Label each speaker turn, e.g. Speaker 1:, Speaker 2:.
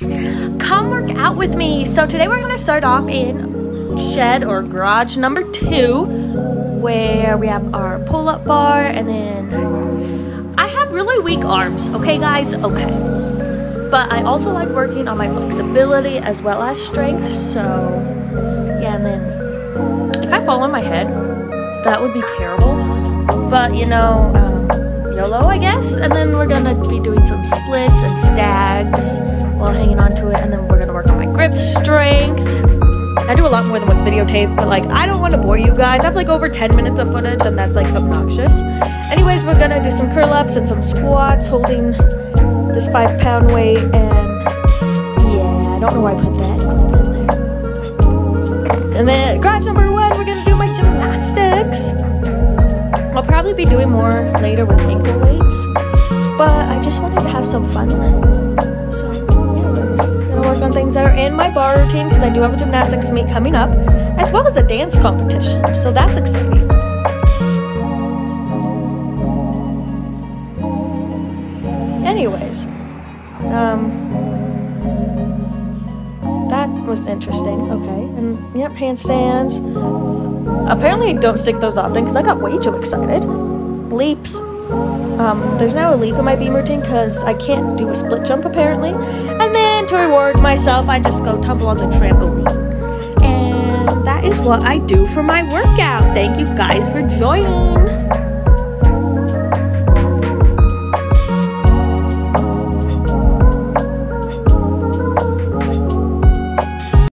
Speaker 1: Come work out with me. So today we're gonna start off in shed or garage number two, where we have our pull-up bar and then I have really weak arms, okay guys? Okay. But I also like working on my flexibility as well as strength, so yeah, and then if I fall on my head, that would be terrible. But you know, um, YOLO, I guess. And then we're gonna be doing some splits and stags while hanging on to it, and then we're gonna work on my grip strength. I do a lot more than what's videotaped, but like I don't want to bore you guys. I have like over 10 minutes of footage, and that's like obnoxious. Anyways, we're gonna do some curl ups and some squats holding this five pound weight, and yeah, I don't know why I put that clip in there. And then garage number one, we're gonna do my gymnastics. I'll probably be doing more later with ankle weights, but I just wanted to have some fun then. So bar routine because I do have a gymnastics meet coming up, as well as a dance competition. So that's exciting. Anyways, um, that was interesting. Okay, and yep, handstands. Apparently, I don't stick those often because I got way too excited. Leaps. Um, there's now a leap in my beam routine because I can't do a split jump apparently. And then to reward myself, I just go tumble on the trampoline. And that is what I do for my workout. Thank you guys for joining.